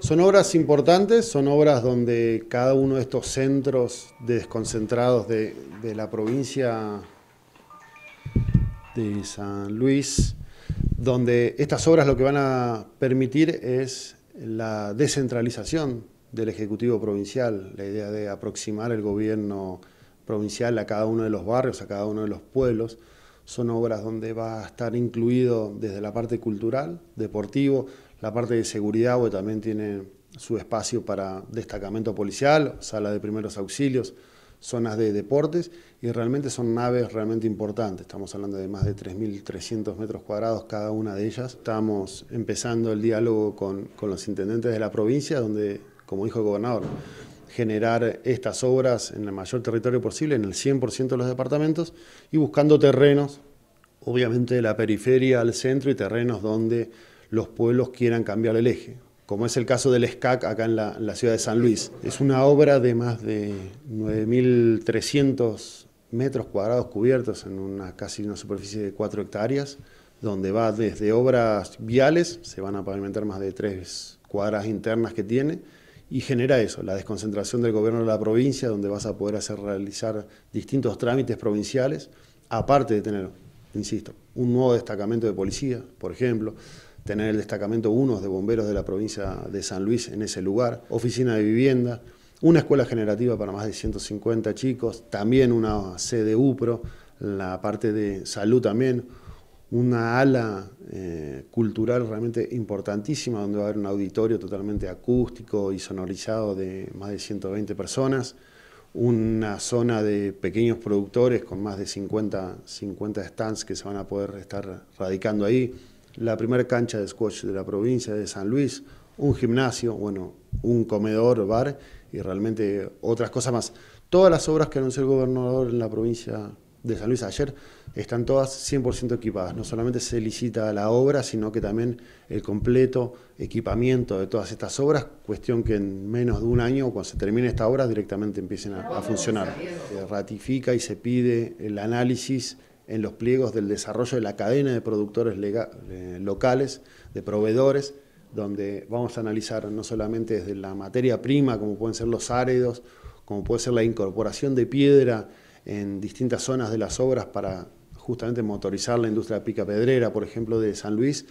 Son obras importantes, son obras donde cada uno de estos centros desconcentrados de, de la provincia de San Luis, donde estas obras lo que van a permitir es la descentralización del Ejecutivo Provincial, la idea de aproximar el gobierno provincial a cada uno de los barrios, a cada uno de los pueblos. Son obras donde va a estar incluido desde la parte cultural, deportivo, la parte de seguridad, que también tiene su espacio para destacamento policial, sala de primeros auxilios, zonas de deportes y realmente son naves realmente importantes. Estamos hablando de más de 3.300 metros cuadrados cada una de ellas. Estamos empezando el diálogo con, con los intendentes de la provincia, donde, como dijo el gobernador, generar estas obras en el mayor territorio posible, en el 100% de los departamentos, y buscando terrenos, obviamente de la periferia al centro y terrenos donde los pueblos quieran cambiar el eje, como es el caso del SCAC acá en la, ciudad de San Luis. Es una obra de más de 9.300 metros cuadrados cubiertos en una casi una superficie de 4 hectáreas, donde va desde obras viales, se van a pavimentar más de 3 cuadras internas que tiene, y genera eso, la desconcentración del gobierno de la provincia, donde vas a poder hacer realizar distintos trámites provinciales, aparte de tener, insisto, un nuevo destacamento de policía, por ejemplo, tener el destacamento 1 de bomberos de la provincia de San Luis en ese lugar, oficina de vivienda, una escuela generativa para más de 150 chicos, también una sede UPRO, la parte de salud también, una ala eh, cultural realmente importantísima donde va a haber un auditorio totalmente acústico y sonorizado de más de 120 personas, una zona de pequeños productores con más de 50, 50 stands que se van a poder estar radicando ahí, la primera cancha de squash de la provincia de San Luis, un gimnasio, bueno, un comedor, bar y realmente otras cosas más. Todas las obras que anunció el gobernador en la provincia de San Luis ayer están todas 100% equipadas. No solamente se licita la obra, sino que también el completo equipamiento de todas estas obras, cuestión que en menos de un año, cuando se termine esta obra, directamente empiecen a, funcionar. Se ratifica y se pide el análisis en los pliegos del desarrollo de la cadena de productores eh, locales, de proveedores, donde vamos a analizar no solamente desde la materia prima, como pueden ser los áridos, como puede ser la incorporación de piedra en distintas zonas de las obras para justamente motorizar la industria pica pedrera, por ejemplo, de San Luis.